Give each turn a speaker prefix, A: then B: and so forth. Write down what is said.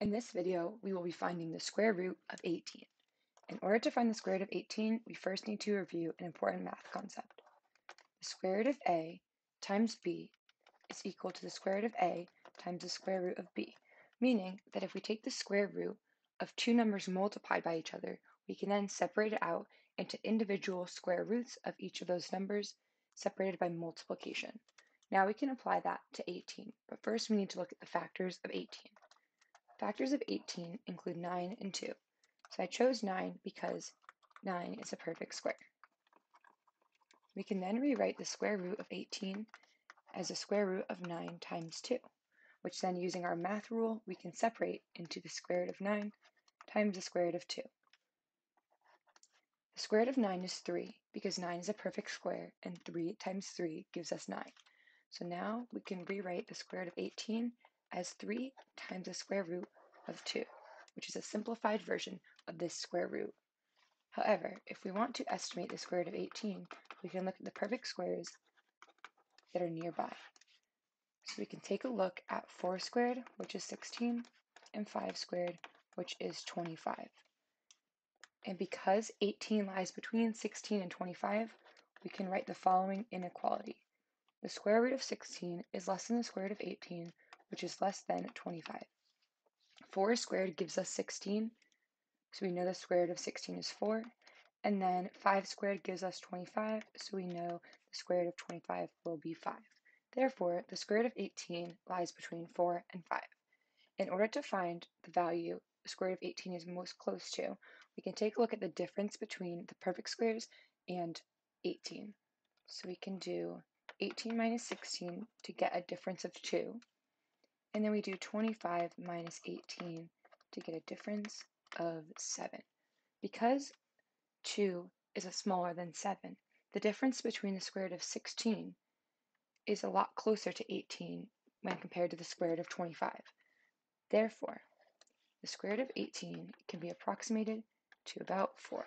A: In this video, we will be finding the square root of 18. In order to find the square root of 18, we first need to review an important math concept. The square root of a times b is equal to the square root of a times the square root of b, meaning that if we take the square root of two numbers multiplied by each other, we can then separate it out into individual square roots of each of those numbers separated by multiplication. Now we can apply that to 18, but first we need to look at the factors of 18. Factors of 18 include 9 and 2, so I chose 9 because 9 is a perfect square. We can then rewrite the square root of 18 as the square root of 9 times 2, which then using our math rule, we can separate into the square root of 9 times the square root of 2. The square root of 9 is 3 because 9 is a perfect square and 3 times 3 gives us 9. So now we can rewrite the square root of 18 as 3 times the square root of 2, which is a simplified version of this square root. However, if we want to estimate the square root of 18, we can look at the perfect squares that are nearby. So we can take a look at 4 squared, which is 16, and 5 squared, which is 25. And because 18 lies between 16 and 25, we can write the following inequality. The square root of 16 is less than the square root of 18, which is less than 25. 4 squared gives us 16, so we know the square root of 16 is 4. And then 5 squared gives us 25, so we know the square root of 25 will be 5. Therefore, the square root of 18 lies between 4 and 5. In order to find the value the square root of 18 is most close to, we can take a look at the difference between the perfect squares and 18. So we can do 18 minus 16 to get a difference of 2. And then we do 25 minus 18 to get a difference of 7. Because 2 is a smaller than 7, the difference between the square root of 16 is a lot closer to 18 when compared to the square root of 25. Therefore, the square root of 18 can be approximated to about 4.